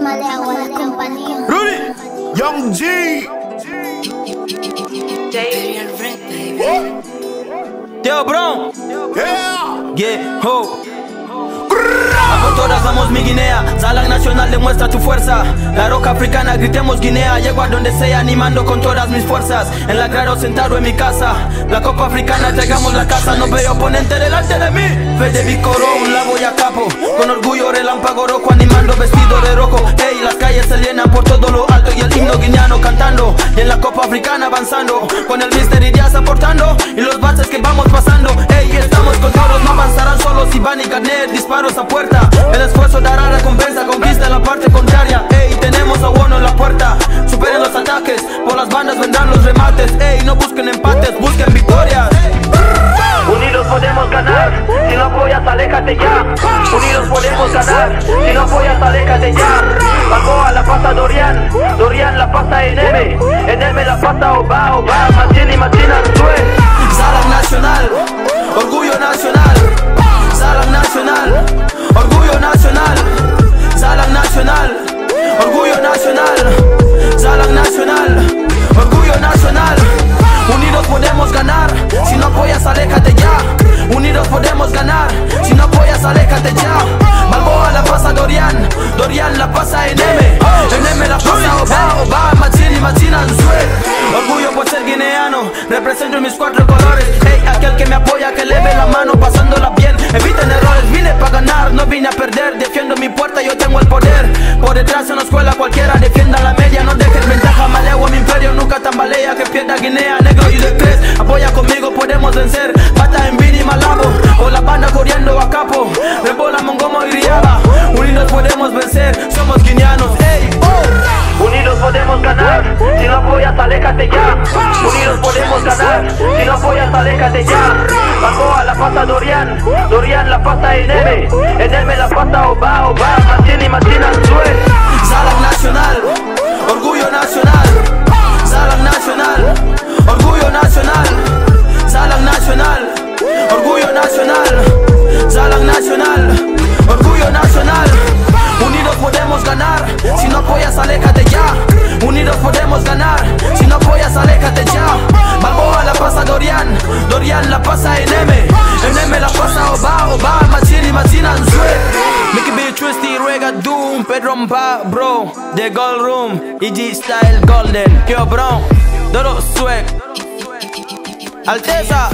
Maleagua la compañía. Rudy, Young G. Teo Brown, Yeah. yeah, ho. Todas vamos mi Guinea, Zalang Nacional demuestra tu fuerza. La roca africana, gritemos Guinea, llego a donde sea animando con todas mis fuerzas. En la grado sentado en mi casa, la copa africana traigamos la casa, no veo oponente delante de mí. Fede Vicoro, un lavo y a los remates. Ey, no busquen empates, busquen victorias. Unidos podemos ganar, si no apoyas, aléjate ya. Unidos podemos ganar, si no apoyas, aléjate ya. Balboa la pasa Dorian, Dorian la pasa en M, en M la pasa Oba, Oba, guineano, represento mis cuatro colores. Hey, aquel que me apoya, que leve la mano, pasándola bien. Eviten errores, vine para ganar, no vine a perder. Defiendo mi puerta, yo tengo el poder. Por detrás en la escuela cualquiera defienda la media, no dejes ventaja, maleo mi imperio, nunca tambalea, que pierda Guinea, aléjate ya. Balboa la pasa Dorian, Dorian la pasa en M, en M la pasa Oba, Oba, Machini, Machina, Dorian, la pasa en M, en M la pasa Oba, Oba, Machini, Machina, Sue. Make it be twisty, reggae doom, Pedro Mba, bro. The Gold Room, EG Style Golden, Yo Brown, Doro Swag, Alteza.